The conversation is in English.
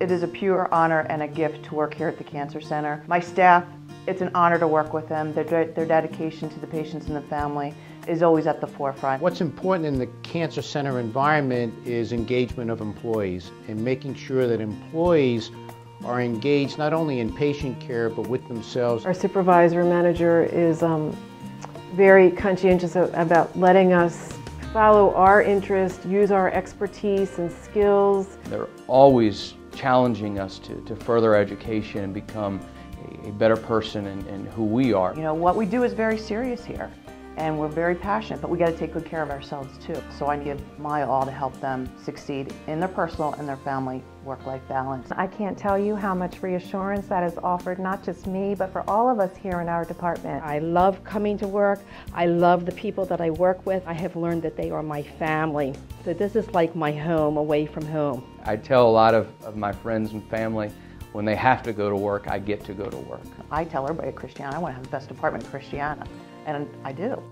It is a pure honor and a gift to work here at the Cancer Center. My staff, it's an honor to work with them. Their, their dedication to the patients and the family is always at the forefront. What's important in the Cancer Center environment is engagement of employees and making sure that employees are engaged not only in patient care but with themselves. Our supervisor manager is um, very conscientious about letting us follow our interest, use our expertise and skills. They're always challenging us to, to further education and become a, a better person in who we are. You know, what we do is very serious here and we're very passionate, but we got to take good care of ourselves too. So I give my all to help them succeed in their personal and their family work-life balance. I can't tell you how much reassurance that has offered not just me, but for all of us here in our department. I love coming to work. I love the people that I work with. I have learned that they are my family. So this is like my home away from home. I tell a lot of, of my friends and family when they have to go to work, I get to go to work. I tell everybody at Christiana, I want to have the best department at Christiana, and I do.